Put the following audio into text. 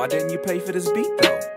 Why didn't you pay for this beat though?